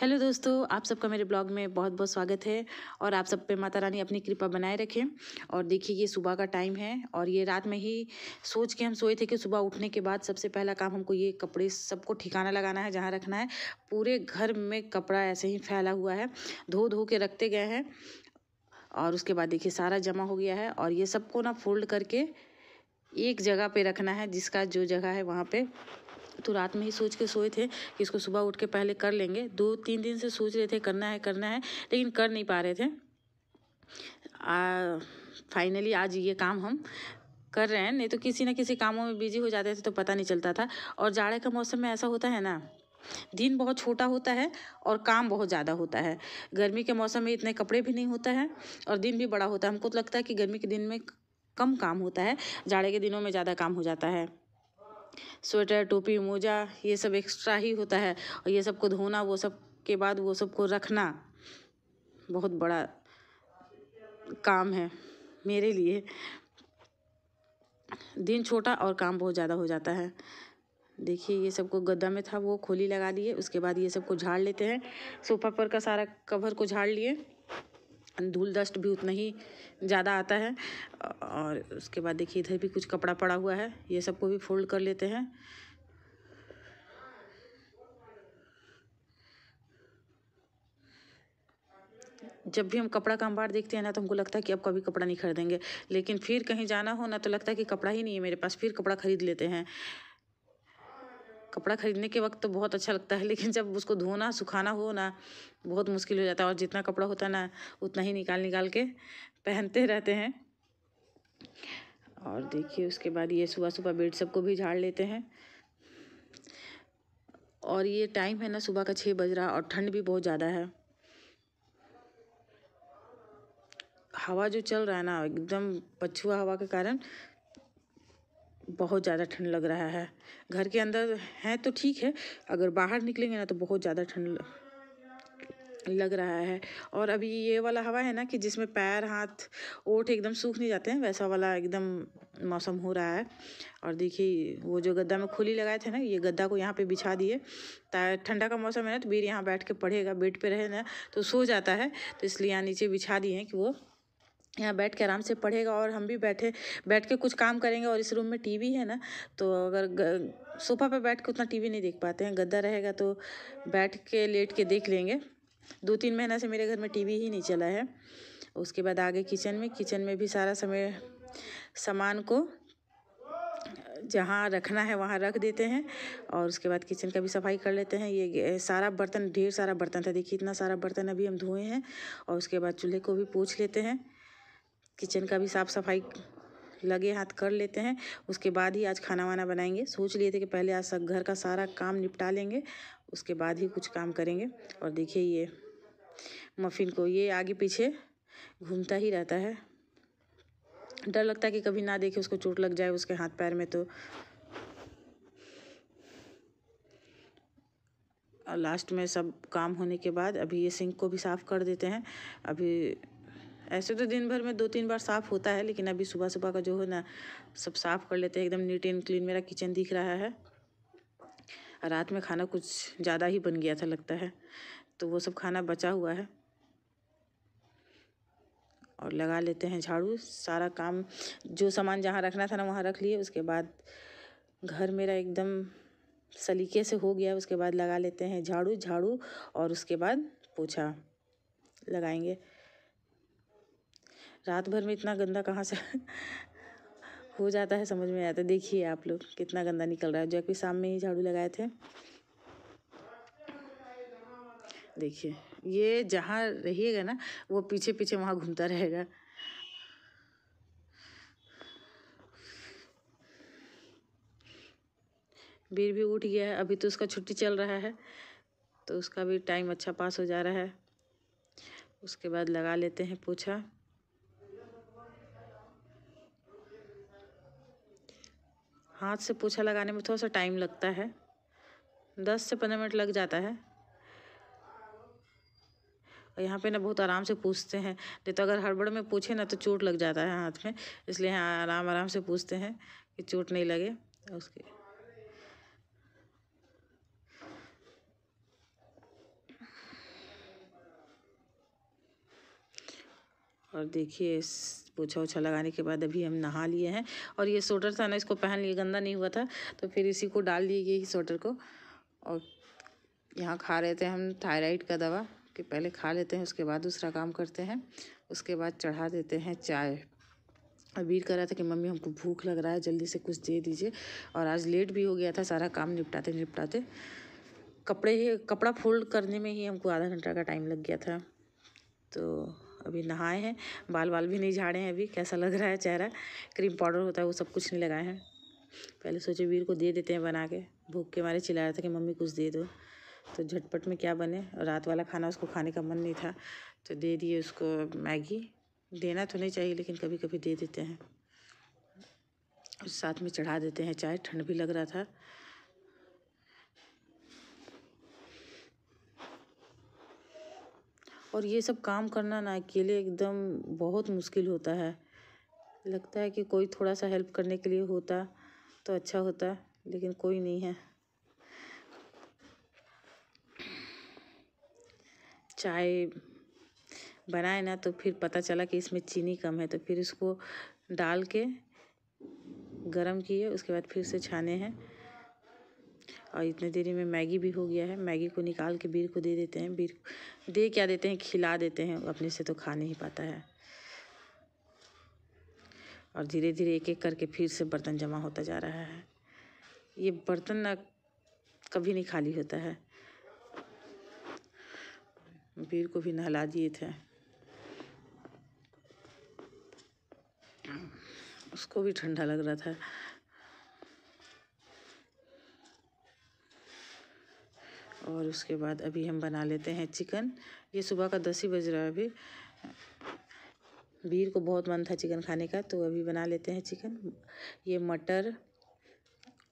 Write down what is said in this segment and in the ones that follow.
Hello दोस्तों, आप सबका मेरे ब्लॉग में बहुत बहुत स्वागत है और आप सब पे माता रानी अपनी कृपा बनाए रखें। और देखिए, ये सुबह का टाइम है और ये रात में ही सोच के हम सोए थे कि सुबह उठने के बाद सबसे पहला काम हमको ये कपड़े सबको ठिकाना लगाना है, जहाँ रखना है। पूरे घर में कपड़ा ऐसे ही फैला हुआ है, धो धो के रखते गए हैं। और उसके बाद देखिए, सारा जमा हो गया है और ये सबको ना फोल्ड करके एक जगह पे रखना है, जिसका जो जगह है वहाँ पे तो रात में ही सोच के सोए थे कि इसको सुबह उठ के पहले कर लेंगे। दो तीन दिन से सोच रहे थे, करना है करना है, लेकिन कर नहीं पा रहे थे। फाइनली आज ये काम हम कर रहे हैं। नहीं तो किसी न किसी कामों में बिज़ी हो जाते थे तो पता नहीं चलता था। और जाड़े का मौसम में ऐसा होता है ना, दिन बहुत छोटा होता है और काम बहुत ज़्यादा होता है। गर्मी के मौसम में इतने कपड़े भी नहीं होता है और दिन भी बड़ा होता है। हमको तो लगता है कि गर्मी के दिन में कम काम होता है, जाड़े के दिनों में ज़्यादा काम हो जाता है। स्वेटर, टोपी, मोजा, ये सब एक्स्ट्रा ही होता है और ये सबको धोना, वो सब के बाद वो सबको रखना बहुत बड़ा काम है मेरे लिए। दिन छोटा और काम बहुत ज़्यादा हो जाता है। देखिए, ये सबको गद्दा में था, वो खोली लगा दिए, उसके बाद ये सबको झाड़ लेते हैं। सोफा पर का सारा कवर को झाड़ लिए। धूल डस्ट भी उतना ही ज़्यादा आता है। और उसके बाद देखिए इधर भी कुछ कपड़ा पड़ा हुआ है, ये सबको भी फोल्ड कर लेते हैं। जब भी हम कपड़ा का अंबार देखते हैं ना तो हमको लगता है कि अब कभी कपड़ा नहीं खरीदेंगे। लेकिन फिर कहीं जाना हो ना तो लगता है कि कपड़ा ही नहीं है मेरे पास, फिर कपड़ा खरीद लेते हैं। कपड़ा खरीदने के वक्त तो बहुत अच्छा लगता है, लेकिन जब उसको धोना, सुखाना हो ना, बहुत मुश्किल हो जाता है और जितना कपड़ा होता है ना, उतना ही निकाल निकाल के पहनते रहते हैं। और देखिए, उसके बाद ये सुबह सुबह बेड सबको भी झाड़ लेते हैं। और ये टाइम है ना, सुबह का छः बज रहा और ठंड भी बहुत ज़्यादा है। हवा जो चल रहा है ना, एकदम पछुआ हवा के कारण बहुत ज़्यादा ठंड लग रहा है। घर के अंदर हैं तो ठीक है, अगर बाहर निकलेंगे ना तो बहुत ज़्यादा ठंड लग रहा है। और अभी ये वाला हवा है ना कि जिसमें पैर, हाथ, ओठ एकदम सूख नहीं जाते हैं, वैसा वाला एकदम मौसम हो रहा है। और देखिए, वो जो गद्दा में खोली लगाए थे ना, ये गद्दा को यहाँ पे बिछा दिए। ठंडा का मौसम है ना तो बीर यहाँ बैठ के पढ़ेगा, बेड पे रहे ना तो सो जाता है। तो इसलिए यहाँ नीचे बिछा दिए हैं कि वो यहाँ बैठ के आराम से पढ़ेगा और हम भी बैठे, बैठ के कुछ काम करेंगे और इस रूम में टीवी है ना तो अगर सोफ़ा पे बैठ के उतना टीवी नहीं देख पाते हैं, गद्दा रहेगा तो बैठ के लेट के देख लेंगे। दो तीन महीना से मेरे घर में टीवी ही नहीं चला है। उसके बाद आगे किचन में किचन में भी सारा समय सामान को जहाँ रखना है वहाँ रख देते हैं और उसके बाद किचन का भी सफ़ाई कर लेते हैं। ये सारा बर्तन, ढेर सारा बर्तन था, देखिए इतना सारा बर्तन अभी हम धोए हैं और उसके बाद चूल्हे को भी पूछ लेते हैं। किचन का भी साफ़ सफ़ाई लगे हाथ कर लेते हैं। उसके बाद ही आज खाना वाना बनाएँगे। सोच लिए थे कि पहले आज सब घर का सारा काम निपटा लेंगे। उसके बाद ही कुछ काम करेंगे। और देखिए ये मफ़िन को ये आगे पीछे घूमता ही रहता है। डर लगता है कि कभी ना देखे उसको चोट लग जाए उसके हाथ पैर में तो। और लास्ट में सब काम होने के बाद अभी ये सिंक को भी साफ़ कर देते हैं। अभी ऐसे तो दिन भर में दो तीन बार साफ़ होता है, लेकिन अभी सुबह सुबह का जो है ना, सब साफ़ कर लेते हैं, एकदम नीट एंड क्लीन मेरा किचन दिख रहा है। रात में खाना कुछ ज़्यादा ही बन गया था लगता है तो वो सब खाना बचा हुआ है। और लगा लेते हैं झाड़ू, सारा काम, जो सामान जहाँ रखना था ना वहाँ रख लिए, उसके बाद घर मेरा एकदम सलीके से हो गया, उसके बाद लगा लेते हैं झाड़ू झाड़ू, और उसके बाद पोछा लगाएँगे। रात भर में इतना गंदा कहाँ से हो जाता है, समझ में आता। देखिए आप लोग कितना गंदा निकल रहा है। जो कि शाम में ही झाड़ू लगाए थे। देखिए, ये जहाँ रहिएगा ना, वो पीछे पीछे वहाँ घूमता रहेगा। बीर भी उठ गया है। अभी तो उसका छुट्टी चल रहा है तो उसका भी टाइम अच्छा पास हो जा रहा है। उसके बाद लगा लेते हैं पोछा। हाथ से पूछा लगाने में थोड़ा सा टाइम लगता है। दस से पंद्रह मिनट लग जाता है। और यहाँ पे ना बहुत आराम से पूछते हैं। नहीं तो अगर हड़बड़ में पूछे ना तो चोट लग जाता है हाथ में। इसलिए हाँ आराम आराम से पूछते हैं कि चोट नहीं लगे उसके और देखिए पोछा ओछा लगाने के बाद अभी हम नहा लिए हैं और ये स्वेटर था ना, इसको पहन लिए, गंदा नहीं हुआ था तो फिर इसी को डाल दिए ये स्वेटर को और यहाँ खा रहे थे हम थायराइड का दवा कि पहले खा लेते हैं, उसके बाद दूसरा काम करते हैं, उसके बाद चढ़ा देते हैं चाय। अबीर कह रहा था कि मम्मी हमको भूख लग रहा है, जल्दी से कुछ दे दीजिए। और आज लेट भी हो गया था, सारा काम निपटाते निपटाते। कपड़े कपड़ा फोल्ड करने में ही हमको आधा घंटा का टाइम लग गया था। तो अभी नहाए हैं बाल बाल भी नहीं झाड़े हैं अभी, कैसा लग रहा है चेहरा? क्रीम पाउडर होता है, वो सब कुछ नहीं लगाए हैं। पहले सोचे वीर को दे देते हैं बना के, भूख के मारे चिल्ला रहा था कि मम्मी कुछ दे दो। तो झटपट में क्या बने? रात वाला खाना, उसको खाने का मन नहीं था। तो दे दिए उसको मैगी। देना तो नहीं चाहिए, लेकिन कभी कभी दे देते हैं। साथ में चढ़ा देते हैं चाय, ठंड भी लग रहा था। और ये सब काम करना ना अकेले एकदम बहुत मुश्किल होता है। लगता है कि कोई थोड़ा सा हेल्प करने के लिए होता तो अच्छा होता, लेकिन कोई नहीं है। चाय बनाए ना तो फिर पता चला कि इसमें चीनी कम है तो फिर इसको डाल के गरम किए, उसके बाद फिर से छाने हैं। और इतने देरी में मैगी भी हो गया है। मैगी को निकाल के बीर को दे देते हैं। बीर दे क्या देते हैं? खिला देते हैं। अपने से तो खा नहीं पाता है। और धीरे धीरे एक एक करके फिर से बर्तन जमा होता जा रहा है। ये बर्तन ना कभी नहीं खाली होता है। वीर को भी नहला दिए थे। उसको भी ठंडा लग रहा था। और उसके बाद अभी हम बना लेते हैं चिकन। ये सुबह का दस ही बज रहा है अभी। वीर को बहुत मन था चिकन खाने का तो अभी बना लेते हैं चिकन। ये मटर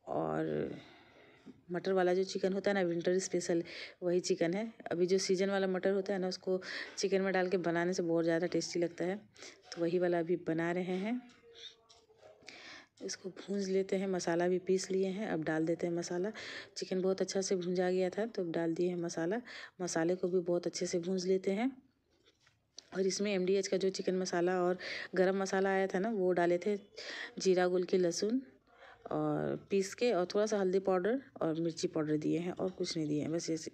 और मटर वाला जो चिकन होता है ना, विंटर स्पेशल, वही चिकन है। अभी जो सीज़न वाला मटर होता है ना, उसको चिकन में डाल के बनाने से बहुत ज़्यादा टेस्टी लगता है। तो वही वाला अभी बना रहे हैं। इसको भूंज लेते हैं, मसाला भी पीस लिए हैं, अब डाल देते हैं मसाला। चिकन बहुत अच्छा से भूंजा गया था तो अब डाल दिए हैं मसाला। मसाले को भी बहुत अच्छे से भूंज लेते हैं। और इसमें एमडीएच का जो चिकन मसाला और गरम मसाला आया था ना, वो डाले थे जीरा, गुल के लहसुन और पीस के और थोड़ा सा हल्दी पाउडर और मिर्ची पाउडर दिए हैं और कुछ नहीं दिए हैं। बस ऐसे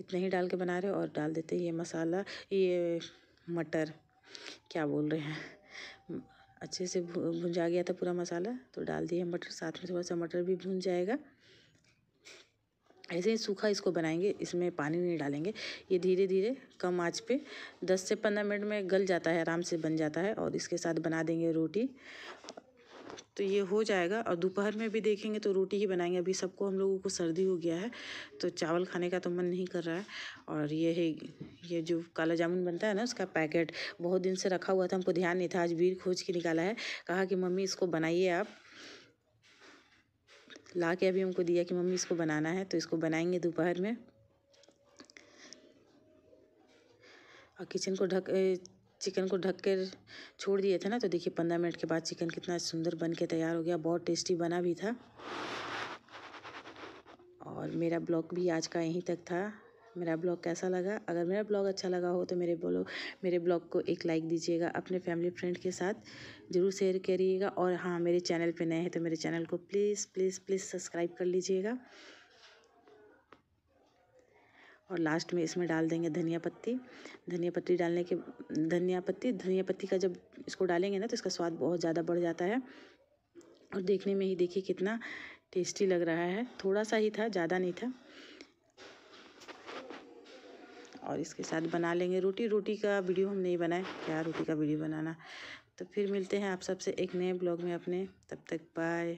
इतना ही डाल के बना रहे और डाल देते हैं ये मसाला, ये मटर, क्या बोल रहे हैं? अच्छे से भुंजा गया था पूरा मसाला तो डाल दिए मटर साथ में, थोड़ा सा मटर भी भुन जाएगा। ऐसे ही सूखा इसको बनाएँगे, इसमें पानी नहीं डालेंगे। ये धीरे धीरे कम आँच पे 10 से 15 मिनट में गल जाता है, आराम से बन जाता है, और इसके साथ बना देंगे रोटी। तो ये हो जाएगा। और दोपहर में भी देखेंगे तो रोटी ही बनाएँगे। अभी सबको हम लोगों को सर्दी हो गया है तो चावल खाने का तो मन नहीं कर रहा है। और ये है, ये जो काला जामुन बनता है ना, उसका पैकेट, बहुत दिन से रखा हुआ था, हमको ध्यान नहीं था, आज वीर खोज के निकाला है। कहा कि मम्मी इसको बनाइए आप। ला के अभी हमको दिया कि मम्मी इसको बनाना है तो इसको बनाएँगे दोपहर में। और किचन को ढक चिकन को ढक कर छोड़ दिए थे ना तो देखिए पंद्रह मिनट के बाद चिकन कितना सुंदर बन के तैयार हो गया, बहुत टेस्टी बना भी था। और मेरा ब्लॉग भी आज का यहीं तक था। मेरा ब्लॉग कैसा लगा? अगर मेरा ब्लॉग अच्छा लगा हो तो मेरे बोलो, मेरे ब्लॉग को एक लाइक दीजिएगा, अपने फैमिली फ्रेंड के साथ ज़रूर शेयर करिएगा। और हाँ मेरे चैनल पे नए हैं तो मेरे चैनल को प्लीज़ प्लीज़ प्लीज़ सब्सक्राइब कर लीजिएगा। और लास्ट में इसमें डाल देंगे धनिया पत्ती। धनिया पत्ती डालने के, धनिया पत्ती धनिया पत्ती का जब इसको डालेंगे ना तो इसका स्वाद बहुत ज़्यादा बढ़ जाता है। और देखने में ही देखिए कितना टेस्टी लग रहा है। थोड़ा सा ही था, ज़्यादा नहीं था। और इसके साथ बना लेंगे रोटी। रोटी का वीडियो हम नहीं बनाए क्या रोटी का वीडियो बनाना? तो फिर मिलते हैं आप सबसे एक नए ब्लॉग में अपने। तब तक बाय